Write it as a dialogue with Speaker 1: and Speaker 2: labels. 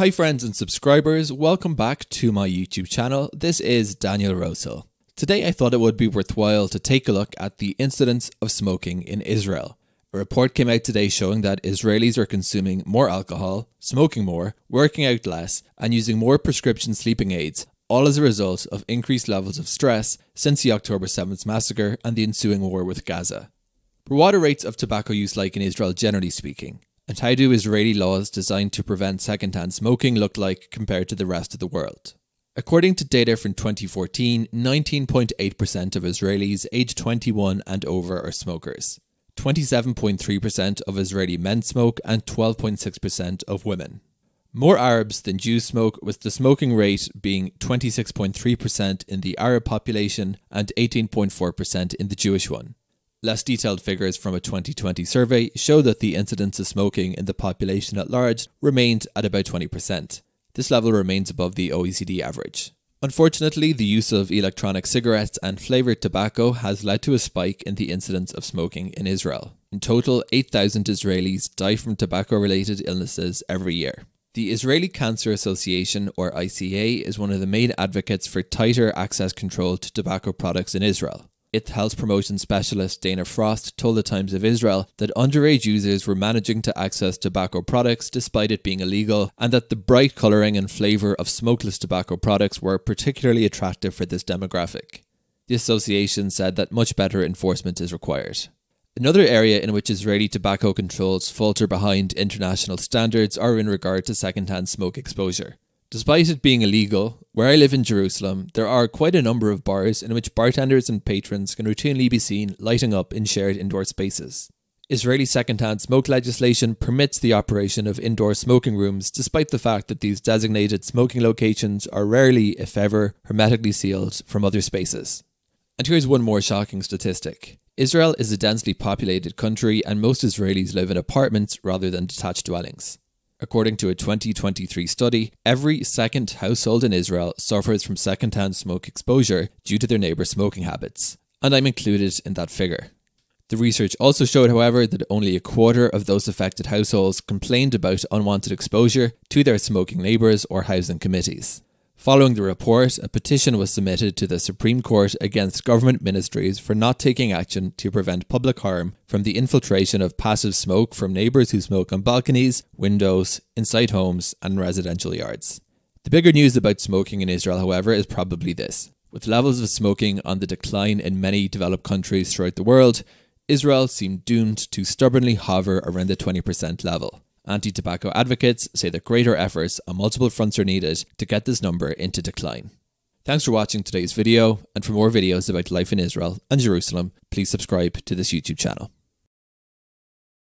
Speaker 1: Hi friends and subscribers, welcome back to my YouTube channel. This is Daniel Rosehill. Today I thought it would be worthwhile to take a look at the incidence of smoking in Israel. A report came out today showing that Israelis are consuming more alcohol, smoking more, working out less, and using more prescription sleeping aids, all as a result of increased levels of stress since the October 7th massacre and the ensuing war with Gaza. But what are rates of tobacco use like in Israel generally speaking? And how do Israeli laws designed to prevent secondhand smoking look like compared to the rest of the world? According to data from 2014, 19.8% of Israelis aged 21 and over are smokers. 27.3% of Israeli men smoke and 12.6% of women. More Arabs than Jews smoke, with the smoking rate being 26.3% in the Arab population and 18.4% in the Jewish one. Less detailed figures from a 2020 survey show that the incidence of smoking in the population at large remained at about 20%. This level remains above the OECD average. Unfortunately, the use of electronic cigarettes and flavoured tobacco has led to a spike in the incidence of smoking in Israel. In total, 8,000 Israelis die from tobacco related illnesses every year. The Israeli Cancer Association, or ICA, is one of the main advocates for tighter access control to tobacco products in Israel. Its health promotion specialist Dana Frost told the Times of Israel that underage users were managing to access tobacco products despite it being illegal, and that the bright colouring and flavour of smokeless tobacco products were particularly attractive for this demographic. The association said that much better enforcement is required. Another area in which Israeli tobacco controls falter behind international standards are in regard to secondhand smoke exposure. Despite it being illegal, where I live in Jerusalem, there are quite a number of bars in which bartenders and patrons can routinely be seen lighting up in shared indoor spaces. Israeli secondhand smoke legislation permits the operation of indoor smoking rooms despite the fact that these designated smoking locations are rarely, if ever, hermetically sealed from other spaces. And here's one more shocking statistic. Israel is a densely populated country and most Israelis live in apartments rather than detached dwellings. According to a 2023 study, every second household in Israel suffers from secondhand smoke exposure due to their neighbours' smoking habits, and I'm included in that figure. The research also showed, however, that only a quarter of those affected households complained about unwanted exposure to their smoking neighbours or housing committees. Following the report, a petition was submitted to the Supreme Court against government ministries for not taking action to prevent public harm from the infiltration of passive smoke from neighbours who smoke on balconies, windows, inside homes, and residential yards. The bigger news about smoking in Israel, however, is probably this. With levels of smoking on the decline in many developed countries throughout the world, Israel seemed doomed to stubbornly hover around the 20% level. Anti tobacco advocates say that greater efforts on multiple fronts are needed to get this number into decline. Thanks for watching today's video, and for more videos about life in Israel and Jerusalem, please subscribe to this YouTube channel.